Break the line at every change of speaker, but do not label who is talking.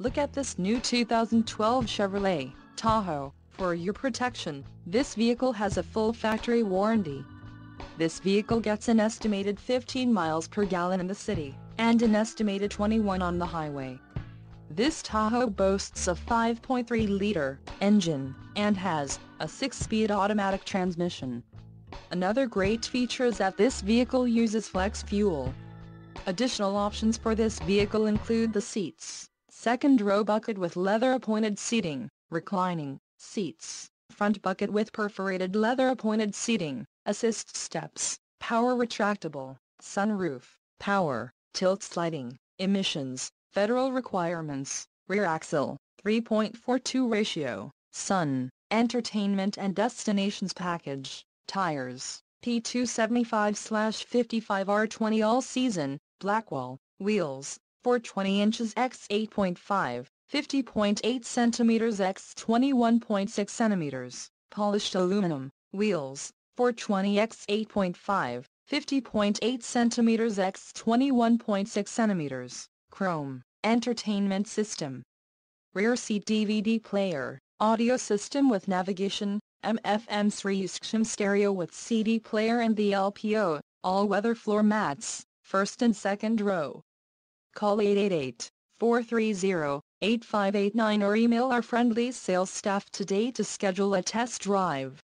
Look at this new 2012 Chevrolet Tahoe. For your protection, this vehicle has a full factory warranty. This vehicle gets an estimated 15 miles per gallon in the city, and an estimated 21 on the highway. This Tahoe boasts a 5.3-liter engine, and has a 6-speed automatic transmission. Another great feature is that this vehicle uses flex fuel. Additional options for this vehicle include the seats, second row bucket with leather appointed seating, reclining seats, front bucket with perforated leather appointed seating, assist steps, power retractable, sunroof, power, tilt sliding, emissions, federal requirements, rear axle, 3.42 ratio, sun, entertainment and destinations package, tires, P275-55R20 all season, Blackwall, wheels, 420 inches x 8.5, 50.8 centimeters x 21.6 centimeters, polished aluminum, wheels, for 20 x 8.5, 50.8 centimeters x 21.6 centimeters, chrome, entertainment system. Rear seat DVD player, audio system with navigation, MFM Sirius stereo with CD player and the LPO, all-weather floor mats, first and second row. Call 888-430-8589 or email our friendly sales staff today to schedule a test drive.